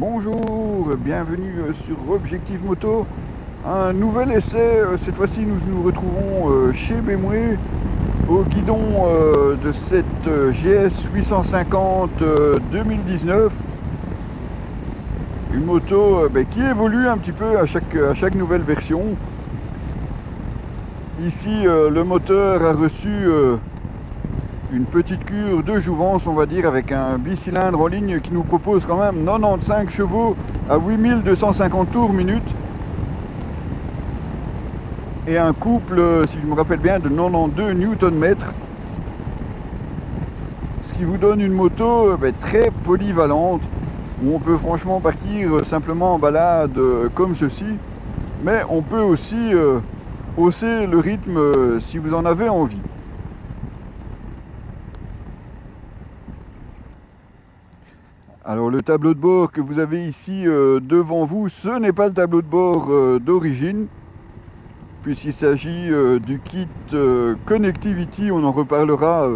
Bonjour, bienvenue euh, sur Objectif Moto. Un nouvel essai, euh, cette fois-ci nous nous retrouvons euh, chez BMW au guidon de cette GS 850 2019. Une moto ben, qui évolue un petit peu à chaque, à chaque nouvelle version. Ici le moteur a reçu une petite cure de jouvence, on va dire, avec un bicylindre en ligne qui nous propose quand même 95 chevaux à 8250 tours minute. Et un couple, si je me rappelle bien, de 92 Nm. Ce qui vous donne une moto ben, très polyvalente, où on peut franchement partir simplement en balade euh, comme ceci. Mais on peut aussi euh, hausser le rythme euh, si vous en avez envie. Alors le tableau de bord que vous avez ici euh, devant vous, ce n'est pas le tableau de bord euh, d'origine, puisqu'il s'agit euh, du kit Connectivity, on en reparlera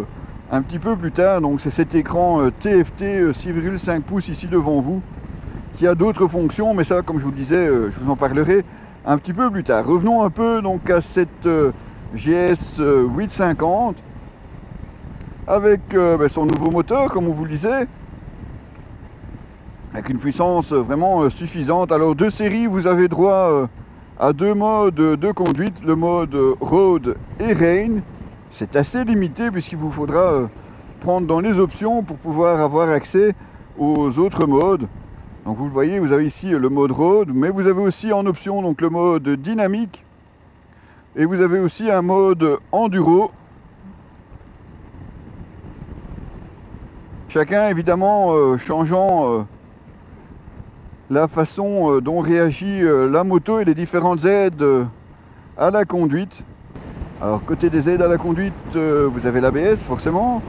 un petit peu plus tard. Donc c'est cet écran TFT 6,5 pouces ici devant vous, qui a d'autres fonctions, mais ça comme je vous disais, je vous en parlerai un petit peu plus tard. Revenons un peu donc à cette GS 850 avec ben, son nouveau moteur, comme on vous le disait avec une puissance vraiment euh, suffisante. Alors deux séries, vous avez droit euh, à deux modes de conduite, le mode Road et Rain. C'est assez limité puisqu'il vous faudra euh, prendre dans les options pour pouvoir avoir accès aux autres modes. Donc vous le voyez, vous avez ici le mode Road, mais vous avez aussi en option donc le mode dynamique et vous avez aussi un mode enduro. Chacun évidemment changeant la façon euh, dont réagit euh, la moto et les différentes aides euh, à la conduite. Alors côté des aides à la conduite, vous avez l'ABS forcément,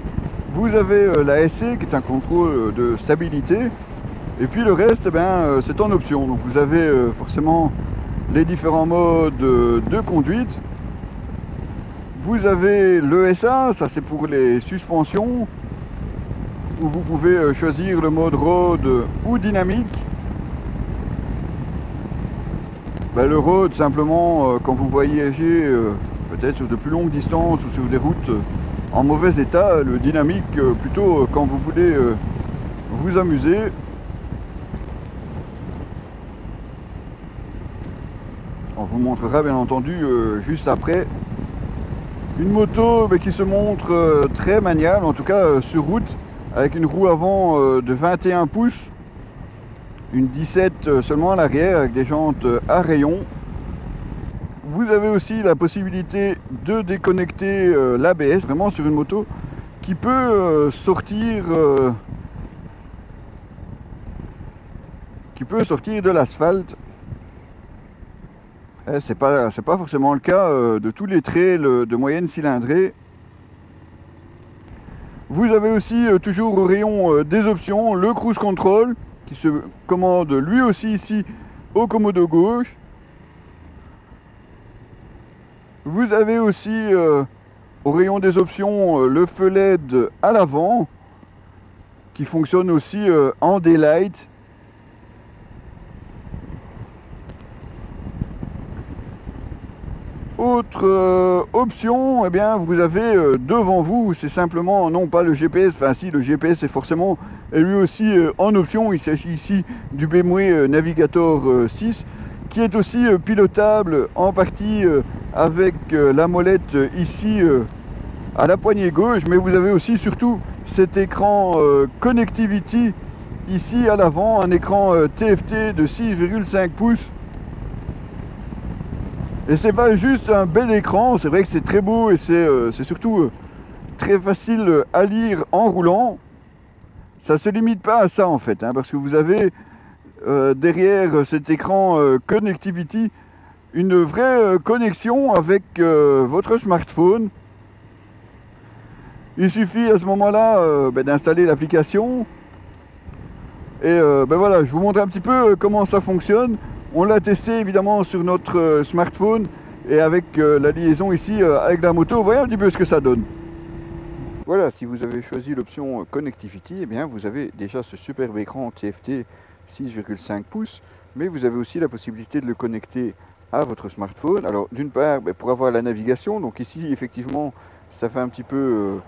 vous avez la SC qui est un contrôle de stabilité, et puis le reste, eh c'est en option. Donc vous avez forcément les différents modes de conduite. Vous avez l'ESA, ça c'est pour les suspensions, où vous pouvez choisir le mode road ou dynamique. Ben, le road, simplement, euh, quand vous voyagez euh, peut-être sur de plus longues distances ou sur des routes euh, en mauvais état, le dynamique, plutôt quand vous voulez vous amuser. On vous montrera bien entendu juste après une moto ben, qui se montre très maniable, en tout cas sur route, avec une roue avant de 21 pouces une 17 euh, seulement à l'arrière avec des jantes euh, à rayon. Vous avez aussi la possibilité de déconnecter euh, l'ABS vraiment sur une moto qui peut sortir qui peut sortir de l'asphalte. Eh, c'est pas, pas forcément le cas de tous les trails de moyenne cylindrée. Vous avez aussi toujours au rayon des options le cruise control se commande lui aussi ici au commodo gauche. Vous avez aussi euh, au rayon des options euh, le feu LED à l'avant qui fonctionne aussi euh, en daylight Autre option, eh bien, vous avez devant vous, c'est simplement non pas le GPS, enfin si le GPS est forcément lui aussi euh, en option, il s'agit ici du BMW Navigator 6 qui est aussi pilotable en partie avec la molette ici à la poignée gauche, mais vous avez aussi surtout cet écran Connectivity ici à l'avant, un écran TFT de 6,5 pouces et c'est pas juste un bel écran, c'est vrai que c'est très beau et c'est euh, surtout euh, très facile à lire en roulant. Ça se limite pas à ça en fait, hein, parce que vous avez euh, derrière cet écran Connectivity une vraie connexion avec votre smartphone. Il suffit à ce moment-là ben, d'installer l'application. Et ben voilà, je vous montre un petit peu comment ça fonctionne. On l'a testé évidemment sur notre euh, smartphone et avec euh, la liaison ici euh, avec la moto. Voyez un petit peu ce que ça donne. Voilà, si vous avez choisi l'option Connectivity, eh bien vous avez déjà ce superbe écran TFT 6,5 pouces, mais vous avez aussi la possibilité de le connecter à votre smartphone. Alors d'une part, ben, pour avoir la navigation, donc ici effectivement ça fait un petit peu euh,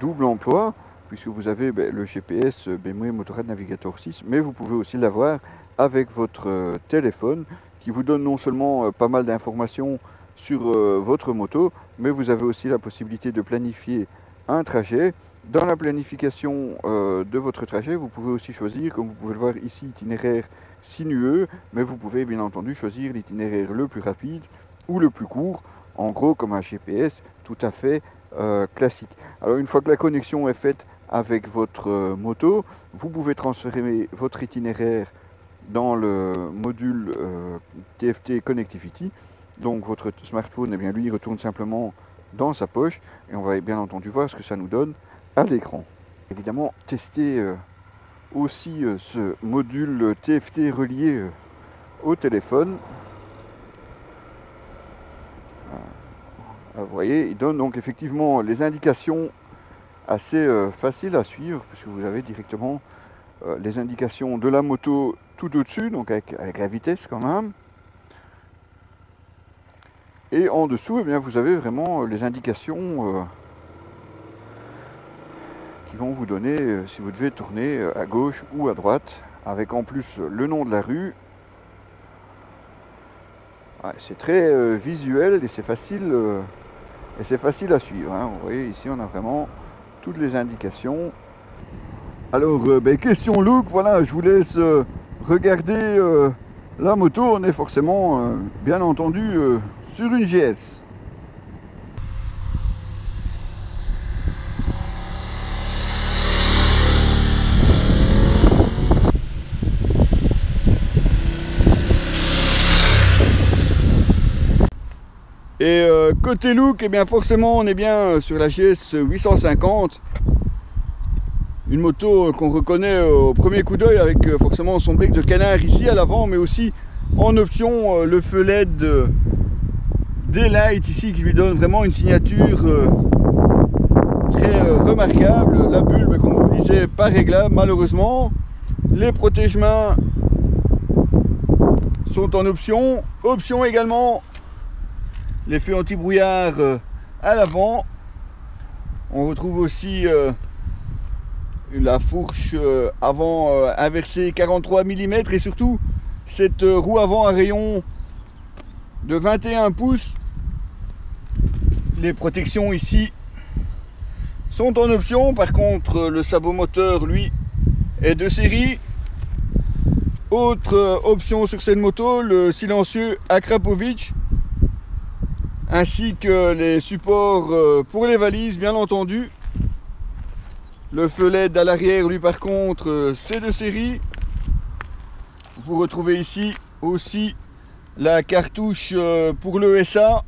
double emploi, puisque vous avez ben, le GPS euh, BMW Motorrad Navigator 6, mais vous pouvez aussi l'avoir avec votre euh, téléphone, qui vous donne non seulement pas mal d'informations sur votre moto, mais vous avez aussi la possibilité de planifier un trajet. Dans la planification de votre trajet, vous pouvez aussi choisir, comme vous pouvez le voir ici, itinéraire sinueux, mais vous pouvez bien entendu choisir l'itinéraire le plus rapide ou le plus court, en gros comme un GPS tout à fait euh, classique. Alors une fois que la connexion est faite avec votre euh, moto, vous pouvez transférer votre itinéraire dans le module TFT euh, Connectivity. Donc votre smartphone, eh bien, lui, retourne simplement dans sa poche et on va bien entendu voir ce que ça nous donne à l'écran. Évidemment, tester aussi euh, ce module TFT relié euh, au téléphone. Ah, vous voyez, il donne donc effectivement les indications assez euh, faciles à suivre, puisque vous avez directement les indications de la moto tout au-dessus, donc avec, la vitesse quand même. Et en dessous, eh bien, vous avez vraiment les indications qui vont vous donner euh, si vous devez tourner euh, à gauche ou à droite, avec en plus le nom de la rue. c'est très euh, visuel et c'est facile, et c'est facile à suivre. Hein. Vous voyez ici on a vraiment toutes les indications. Alors ben, question look, voilà, je vous laisse regarder la moto. On est forcément bien entendu sur une GS. Et euh, côté look, eh bien forcément on est bien euh, sur la GS 850. Une moto euh, qu'on reconnaît au premier coup d'œil avec forcément son bec de canard ici à l'avant, mais aussi en option le feu LED Daylight ici qui lui donne vraiment une signature très remarquable. La bulle, ben, comme vous disais, pas réglable malheureusement. Les protège-mains sont en option. Option également les feux anti-brouillard euh, à l'avant. On retrouve aussi euh, la fourche euh, avant inversée 43 mm et surtout cette roue avant à rayon de 21 pouces. Les protections ici sont en option. Par contre, le sabot moteur, lui, est de série. Autre option sur cette moto, le silencieux Akrapovic ainsi que les supports euh, pour les valises bien entendu. Le feu LED l'arrière lui par contre euh, c'est de série. Vous retrouvez ici aussi la cartouche euh, pour le SA.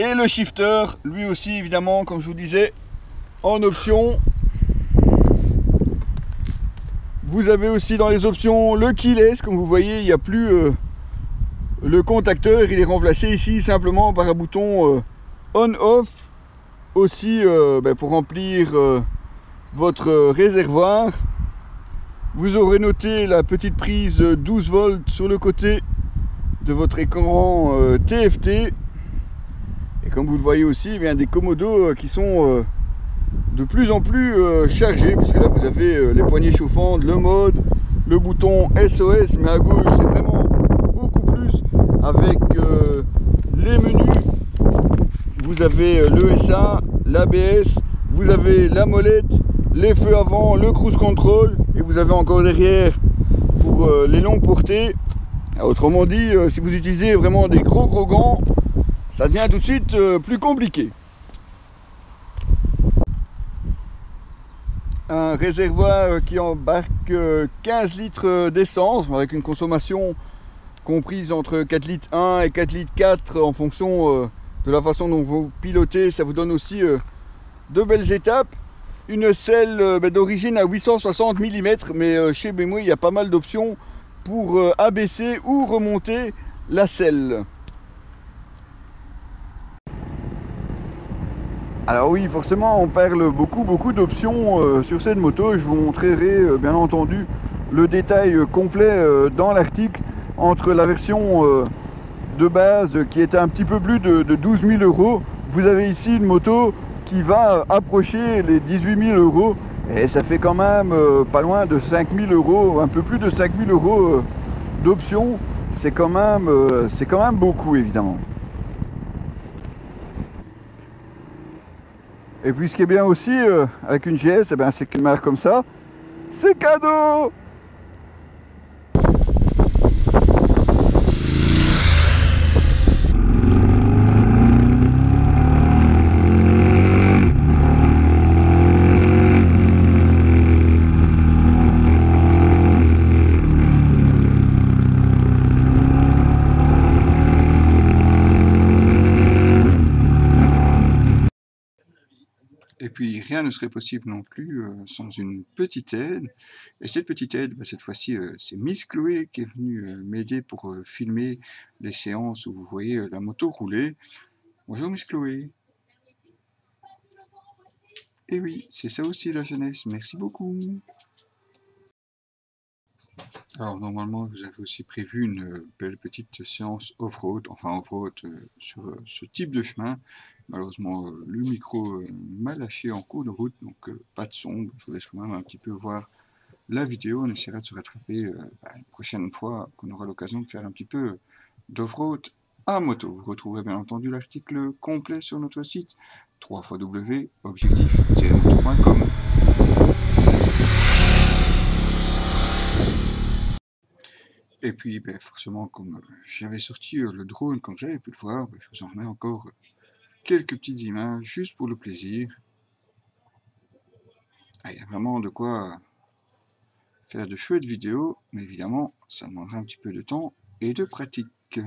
Et le shifter, lui aussi évidemment comme je vous disais, en option. Vous avez aussi dans les options le keyless, comme vous voyez il n'y a plus le contacteur, il est remplacé ici simplement par un bouton euh, on-off. Aussi euh, ben, pour remplir euh, votre réservoir. Vous aurez noté la petite prise 12 volts sur le côté de votre écran TFT. Comme vous le voyez aussi, eh bien, des commodos qui sont de plus en plus chargés, puisque là vous avez les poignées chauffantes, le mode, le bouton SOS, mais à gauche c'est vraiment avec euh, les menus. Vous avez euh, l'ESA, l'ABS, vous avez la molette, les feux avant, le cruise control et vous avez encore derrière pour euh, les longues portées. Autrement dit, si vous utilisez vraiment des gros gros gants, ça devient tout de suite plus compliqué. Un réservoir qui embarque 15 litres d'essence avec une consommation comprise entre 4 litres 1 et 4 litres 4 en fonction euh, de la façon dont vous pilotez. Ça vous donne aussi euh, de belles étapes. Une selle euh, ben, d'origine à 860 mm, mais chez BMW il y a pas mal d'options pour abaisser ou remonter la selle. Alors oui, forcément, on perd beaucoup, beaucoup d'options euh, sur cette moto. Je vous montrerai euh, bien entendu le détail euh, complet dans l'article entre la version de base qui est un petit peu plus de, 12 000 euros. Vous avez ici une moto qui va approcher les 18 000 euros et ça fait quand même pas loin de 5 000 euros, un peu plus de 5 000 euros d'options. C'est quand, quand même beaucoup évidemment. Et puis ce qui est bien aussi euh, avec une GS, eh ben, c'est qu'une marque comme ça, c'est cadeau Et puis rien ne serait possible non plus euh, sans une petite aide. Et cette petite aide, bah, cette fois-ci, euh, c'est Miss Chloé qui est venue euh, m'aider pour filmer les séances où vous voyez la moto rouler. Bonjour Miss Chloé. Et eh oui, c'est ça aussi la jeunesse. Merci beaucoup. Alors normalement, vous avez aussi prévu une belle petite séance off-road, enfin off-road sur ce type de chemin. Malheureusement, euh, le micro euh, m'a lâché en cours de route, donc euh, pas de son. Je vous laisse quand même un petit peu voir la vidéo. On essaiera de se rattraper bah, une prochaine fois qu'on aura l'occasion de faire un petit peu d'off-road à moto. Vous retrouverez bien entendu l'article complet sur notre site www.objectif-moto.com. Et puis, ben, forcément, comme j'avais sorti le drone, comme j'avais pu le voir, ben, je vous en remets encore quelques petites images juste pour le plaisir. Ah, il y a vraiment de quoi faire de chouettes vidéos, mais évidemment, ça demandera un petit peu de temps et de pratique.